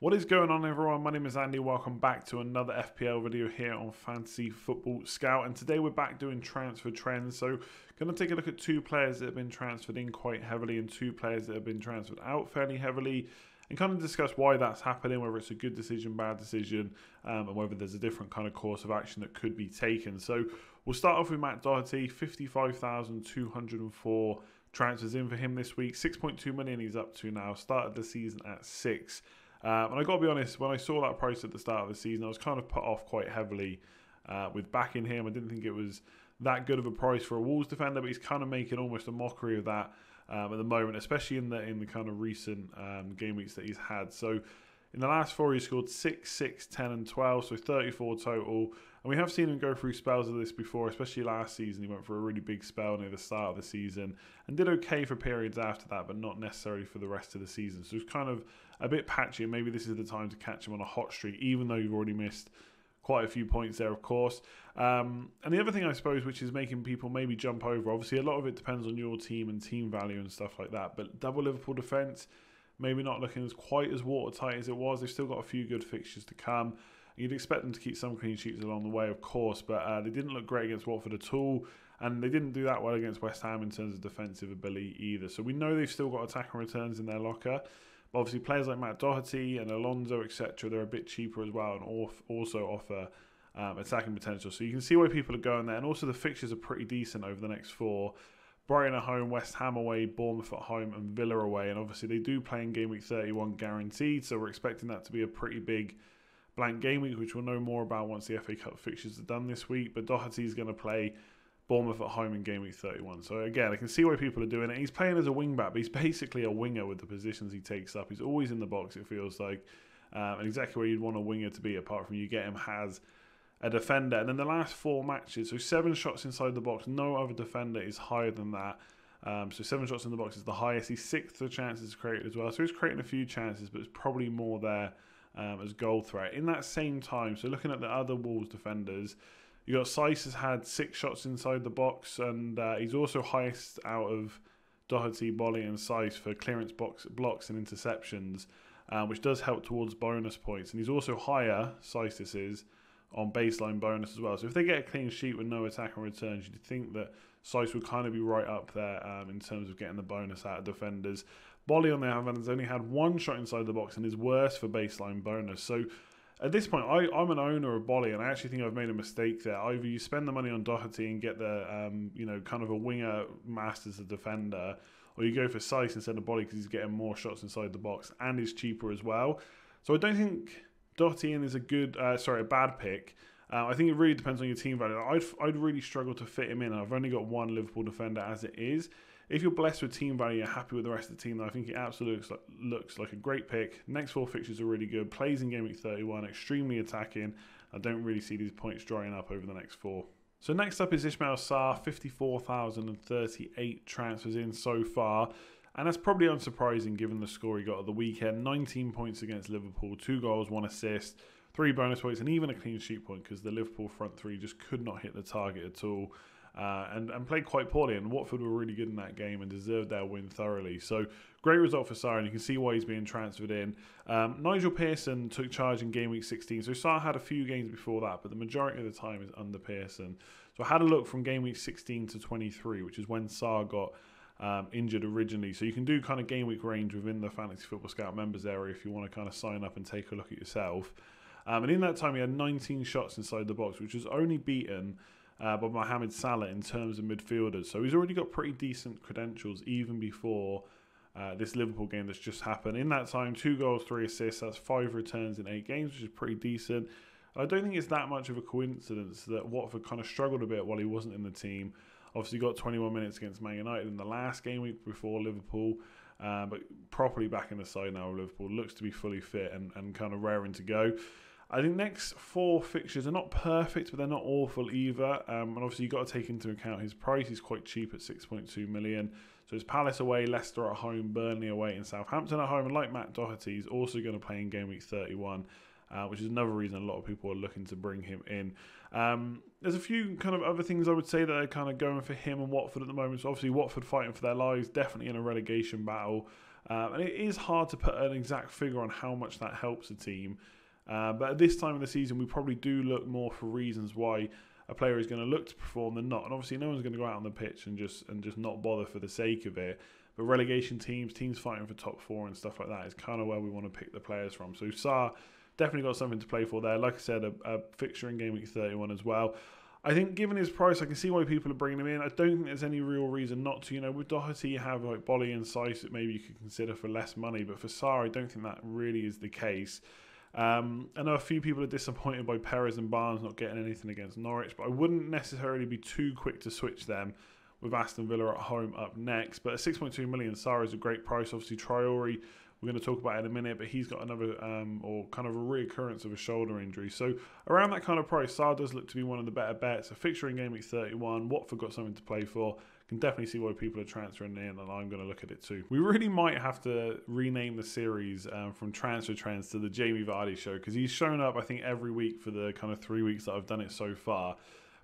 What is going on, everyone? My name is Andy. Welcome back to another FPL video here on Fantasy Football Scout. And today we're back doing transfer trends. So, going to take a look at two players that have been transferred in quite heavily and two players that have been transferred out fairly heavily and kind of discuss why that's happening, whether it's a good decision, bad decision, um, and whether there's a different kind of course of action that could be taken. So we'll start off with Matt Doherty, 55,204 transfers in for him this week, 6.2 million he's up to now, started the season at six. Um, and I got to be honest, when I saw that price at the start of the season, I was kind of put off quite heavily uh, with backing him. I didn't think it was that good of a price for a Wolves defender, but he's kind of making almost a mockery of that um, at the moment, especially in the in the kind of recent um, game weeks that he's had. So in the last four, he scored 6, 6, 10, and 12, so 34 total. And we have seen him go through spells of this before, especially last season. He went for a really big spell near the start of the season and did okay for periods after that, but not necessarily for the rest of the season. So it's kind of a bit patchy, maybe this is the time to catch him on a hot streak, even though you've already missed quite a few points there, of course. Um, and the other thing, I suppose, which is making people maybe jump over, obviously, a lot of it depends on your team and team value and stuff like that. But double Liverpool defence, maybe not looking as quite as watertight as it was. They've still got a few good fixtures to come. You'd expect them to keep some clean sheets along the way, of course, but uh, they didn't look great against Watford at all, and they didn't do that well against West Ham in terms of defensive ability either. So we know they've still got attack and returns in their locker. But obviously, players like Matt Doherty and Alonso, etc., they're a bit cheaper as well, and also offer um, attacking potential. So you can see why people are going there, and also the fixtures are pretty decent over the next four. Brighton at home, West Ham away, Bournemouth at home, and Villa away. And obviously, they do play in game week 31 guaranteed, so we're expecting that to be a pretty big blank game week, which we'll know more about once the FA Cup fixtures are done this week. But Doherty is going to play Bournemouth at home in game week 31. So again, I can see why people are doing it. He's playing as a wing back, but he's basically a winger with the positions he takes up. He's always in the box, it feels like, um, and exactly where you'd want a winger to be, apart from you get him has a defender. And then the last four matches, so seven shots inside the box, no other defender is higher than that. Um, so seven shots in the box is the highest. He's sixth for chances created as well. So he's creating a few chances, but it's probably more there um, as goal threat. In that same time, so looking at the other Wolves defenders, you got Saïss has had six shots inside the box, and uh, he's also highest out of Doherty, Boly, and Saïss for clearance box blocks and interceptions, um, which does help towards bonus points. And he's also higher, Saïss is, on baseline bonus as well. So if they get a clean sheet with no attack and returns, you'd think that Saïss would kind of be right up there um, in terms of getting the bonus out of defenders. Boly, on the other hand, has only had one shot inside the box and is worse for baseline bonus. So at this point, I, am an owner of Boly, and I actually think I've made a mistake there. Either you spend the money on Doherty and get the, um, you know, kind of a winger masters a defender, or you go for Saïss instead of Boly because he's getting more shots inside the box and he's cheaper as well. So I don't think Doherty is a good, uh, sorry, a bad pick. Uh, I think it really depends on your team value. I'd, I'd really struggle to fit him in. I've only got one Liverpool defender as it is. If you're blessed with team value, you're happy with the rest of the team, though, I think it absolutely looks like, looks like a great pick. Next four fixtures are really good. Plays in game week 31, extremely attacking. I don't really see these points drying up over the next four. So next up is Ismaila Sarr, 54,038 transfers in so far. And that's probably unsurprising given the score he got at the weekend 19 points against Liverpool, two goals, one assist, three bonus points, and even a clean sheet point because the Liverpool front three just could not hit the target at all. Uh, and, and played quite poorly. And Watford were really good in that game and deserved their win thoroughly. So great result for Sarr, and you can see why he's being transferred in. Um, Nigel Pearson took charge in game week 16. So Sarr had a few games before that, but the majority of the time is under Pearson. So I had a look from game week 16 to 23, which is when Sarr got um, injured originally. So you can do kind of game week range within the Fantasy Football Scout members area if you want to kind of sign up and take a look at yourself. Um, and in that time, he had 19 shots inside the box, which was only beaten uh, by Mohamed Salah in terms of midfielders. So he's already got pretty decent credentials even before uh, this Liverpool game that's just happened. In that time, two goals, three assists. That's five returns in eight games, which is pretty decent. I don't think it's that much of a coincidence that Watford kind of struggled a bit while he wasn't in the team. Obviously, got 21 minutes against Man United in the last game week before Liverpool, uh, but properly back in the side now. Liverpool looks to be fully fit and, and kind of raring to go. I think next four fixtures are not perfect, but they're not awful either. Um, and obviously, you've got to take into account his price. He's quite cheap at 6.2 million. So it's Palace away, Leicester at home, Burnley away, and Southampton at home. And like Matt Doherty, he's also going to play in game week 31. uh, which is another reason a lot of people are looking to bring him in. Um, there's a few kind of other things I would say that are kind of going for him and Watford at the moment. So obviously Watford fighting for their lives, definitely in a relegation battle. Um, and it is hard to put an exact figure on how much that helps a team. Uh, but at this time of the season, we probably do look more for reasons why a player is going to look to perform than not. And obviously, no one's going to go out on the pitch and just and just not bother for the sake of it. But relegation teams, teams fighting for top four and stuff like that is kind of where we want to pick the players from. So Sarr definitely got something to play for there. Like I said, a, a fixture in game week 31 as well. I think given his price, I can see why people are bringing him in. I don't think there's any real reason not to. You know, with Doherty, you have like Boly and Saïss that maybe you could consider for less money, but for Sarr, I don't think that really is the case. Um, I know a few people are disappointed by Perez and Barnes not getting anything against Norwich, but I wouldn't necessarily be too quick to switch them with Aston Villa at home up next. But a 6.2 million Sarr is a great price. Obviously, Traore we're going to talk about in a minute, but he's got another um, or kind of a reoccurrence of a shoulder injury. So around that kind of price, Sarr does look to be one of the better bets. A fixture in game week 31. Watford got something to play for. Can definitely see why people are transferring in, and I'm going to look at it too. We really might have to rename the series um, from Transfer Trends to the Jamie Vardy Show because he's shown up, I think, every week for the kind of three weeks that I've done it so far.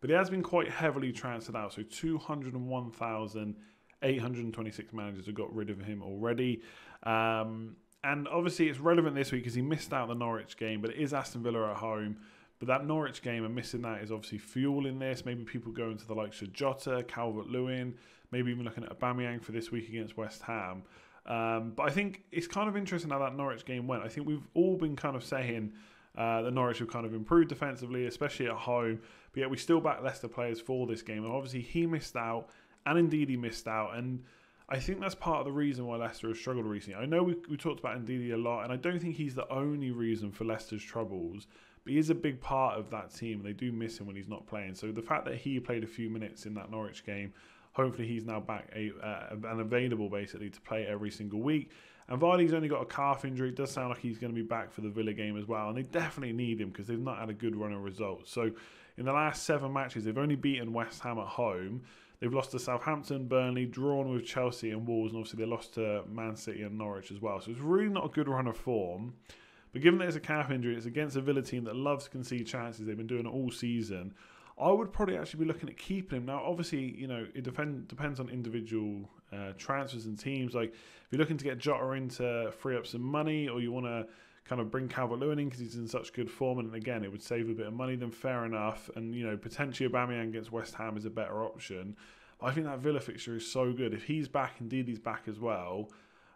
But he has been quite heavily transferred out. So 201,000. 826 managers have got rid of him already. Um, and obviously, it's relevant this week because he missed out the Norwich game, but it is Aston Villa at home. But that Norwich game and missing that is obviously fueling this. Maybe people going to the likes of Jota, Calvert Lewin, maybe even looking at Aubameyang for this week against West Ham. Um, but I think it's kind of interesting how that Norwich game went. I think we've all been kind of saying uh, that Norwich have kind of improved defensively, especially at home. But yet we still back Leicester players for this game. And obviously he missed out, and indeed he missed out. And I think that's part of the reason why Leicester has struggled recently. I know we, we talked about Ndidi a lot, and I don't think he's the only reason for Leicester's troubles, but he is a big part of that team, and they do miss him when he's not playing. So the fact that he played a few minutes in that Norwich game, hopefully he's now back a, uh, and available basically to play every single week. And Vardy's only got a calf injury. It does sound like he's going to be back for the Villa game as well, and they definitely need him because they've not had a good run of results. So in the last seven matches, they've only beaten West Ham at home. They've lost to Southampton, Burnley, drawn with Chelsea and Wolves, and obviously they lost to Man City and Norwich as well. So it's really not a good run of form. But given that it's a calf injury, it's against a Villa team that loves to concede chances. They've been doing it all season. I would probably actually be looking at keeping him. Now, obviously, you know, it depend, depends on individual uh, transfers and teams. Like, if you're looking to get Jota in to free up some money, or you want to kind of bring Calvert Lewin in because he's in such good form, and again, it would save a bit of money, then fair enough. And, you know, potentially Aubameyang against West Ham is a better option. I think that Villa fixture is so good. If he's back, indeed he's back as well,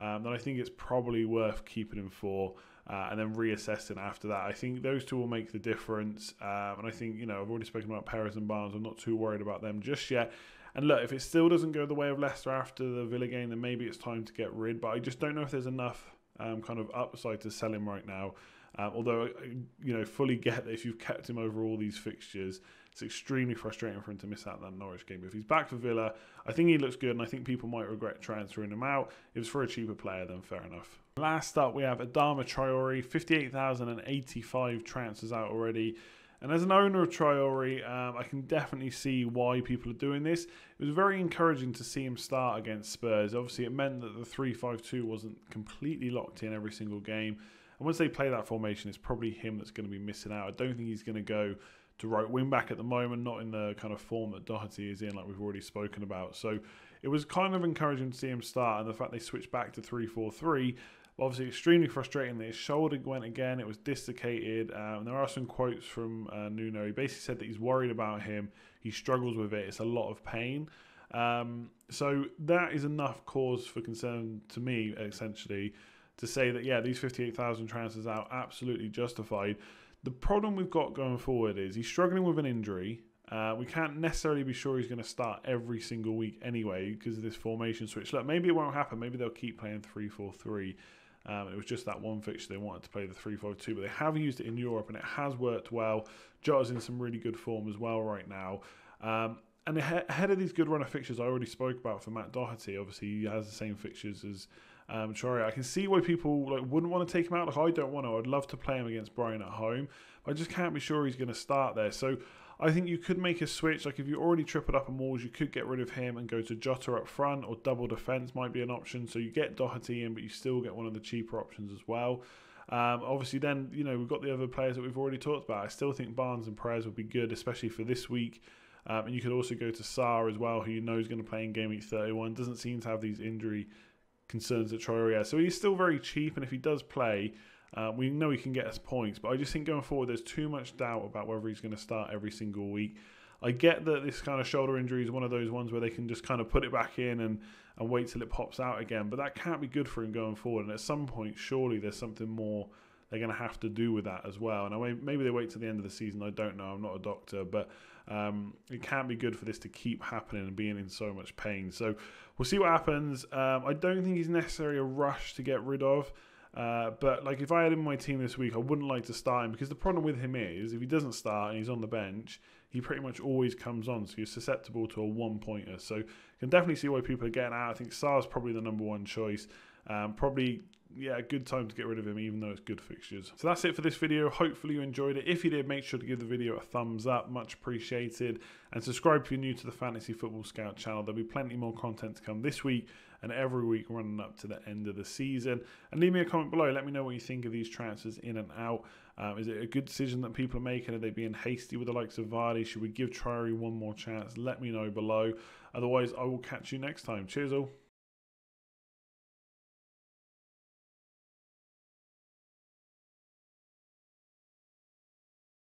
um, then I think it's probably worth keeping him for uh, and then reassessing after that. I think those two will make the difference. Um, and I think, you know, I've already spoken about Perez and Barnes. I'm not too worried about them just yet. And look, if it still doesn't go the way of Leicester after the Villa game, then maybe it's time to get rid. But I just don't know if there's enough um, kind of upside to sell him right now. Um, although, uh, you know, fully get that if you've kept him over all these fixtures, it's extremely frustrating for him to miss out that Norwich game. If he's back for Villa, I think he looks good, and I think people might regret transferring him out. If it's for a cheaper player, then fair enough. Last up, we have Adama Traore, 58,085 transfers out already. And as an owner of Traore, um, I can definitely see why people are doing this. It was very encouraging to see him start against Spurs. Obviously, it meant that the 3 5 2 wasn't completely locked in every single game. And once they play that formation, it's probably him that's going to be missing out. I don't think he's going to go to right wing back at the moment, not in the kind of form that Doherty is in, like we've already spoken about. So it was kind of encouraging to see him start, and the fact they switched back to 3 4 3. Obviously, extremely frustrating that his shoulder went again. It was dislocated. Um, there are some quotes from uh, Nuno. He basically said that he's worried about him. He struggles with it. It's a lot of pain. Um, so that is enough cause for concern to me, essentially, to say that, yeah, these 58,000 transfers out absolutely justified. The problem we've got going forward is he's struggling with an injury. Uh, we can't necessarily be sure he's going to start every single week anyway because of this formation switch. Look, maybe it won't happen. Maybe they'll keep playing 3 4 3. Um, it was just that one fixture they wanted to play the 3 5 2, but they have used it in Europe and it has worked well. Jota's in some really good form as well right now. Um, and ahead of these good run of fixtures I already spoke about for Matt Doherty, obviously he has the same fixtures as um, Traore. I can see why people like wouldn't want to take him out. Like I don't want to. I'd love to play him against Brighton at home. I just can't be sure he's going to start there. So I think you could make a switch. Like if you already tripled up on Wolves, you could get rid of him and go to Jota up front, or double defence might be an option. So you get Doherty in, but you still get one of the cheaper options as well. Um, obviously, then you know we've got the other players that we've already talked about. I still think Barnes and Perez would be good, especially for this week. Um, and you could also go to Sarr as well, who you know is going to play in game week 31. Doesn't seem to have these injury concerns that Traore has. So he's still very cheap, and if he does play, uh, we know he can get us points. But I just think going forward, there's too much doubt about whether he's going to start every single week. I get that this kind of shoulder injury is one of those ones where they can just kind of put it back in and, and wait till it pops out again, but that can't be good for him going forward. And at some point, surely there's something more they're going to have to do with that as well. And I, maybe they wait to the end of the season. I don't know. I'm not a doctor, but um, it can't be good for this to keep happening and being in so much pain. So we'll see what happens. Um, I don't think he's necessarily a rush to get rid of. Uh, but like if I had him in my team this week, I wouldn't like to start him because the problem with him is if he doesn't start and he's on the bench, he pretty much always comes on, so you're susceptible to a one pointer. So you can definitely see why people are getting out. I think Sarr's probably the number one choice. Um, probably yeah, a good time to get rid of him, even though it's good fixtures. So that's it for this video. Hopefully you enjoyed it. If you did, make sure to give the video a thumbs up, much appreciated. And subscribe if you're new to the Fantasy Football Scout channel. There'll be plenty more content to come this week and every week running up to the end of the season. And leave me a comment below. Let me know what you think of these transfers in and out. Um, is it a good decision that people are making? Are they being hasty with the likes of Vardy? Should we give Traore one more chance? Let me know below. Otherwise, I will catch you next time. Cheers all.